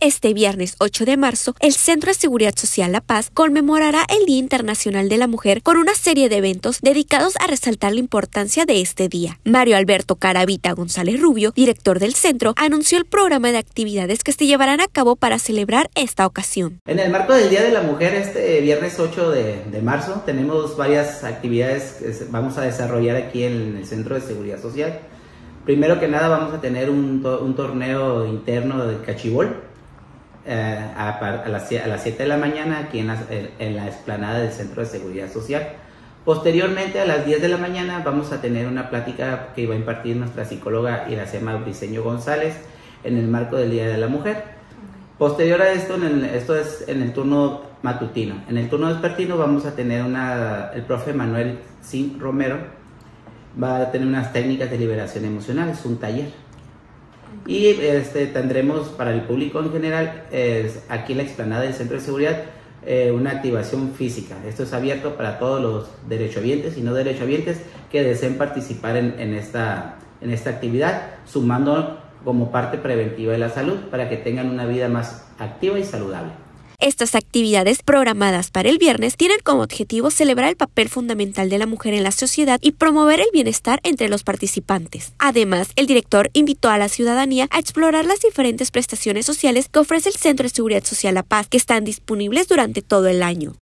Este viernes 8 de marzo, el Centro de Seguridad Social La Paz conmemorará el Día Internacional de la Mujer con una serie de eventos dedicados a resaltar la importancia de este día. Mario Alberto Caravita González Rubio, director del centro, anunció el programa de actividades que se llevarán a cabo para celebrar esta ocasión. En el marco del Día de la Mujer, este viernes 8 de, marzo, tenemos varias actividades que vamos a desarrollar aquí en el Centro de Seguridad Social. Primero que nada vamos a tener un, un torneo interno de cachibol eh, a, las, 7 de la mañana aquí en la, en la explanada del Centro de Seguridad Social. Posteriormente, a las 10 de la mañana, vamos a tener una plática que va a impartir nuestra psicóloga Iracema Briceño González en el marco del Día de la Mujer. Posterior a esto, esto es en el turno matutino. En el turno despertino vamos a tener una, el profe Manuel Sin Romero va a tener unas técnicas de liberación emocional, es un taller. Y este, tendremos para el público en general, es, aquí en la explanada del Centro de Seguridad, eh, una activación física. Esto es abierto para todos los derechohabientes y no derechohabientes que deseen participar en, esta, en esta actividad, sumando como parte preventiva de la salud para que tengan una vida más activa y saludable. Estas actividades programadas para el viernes tienen como objetivo celebrar el papel fundamental de la mujer en la sociedad y promover el bienestar entre los participantes. Además, el director invitó a la ciudadanía a explorar las diferentes prestaciones sociales que ofrece el Centro de Seguridad Social La Paz, que están disponibles durante todo el año.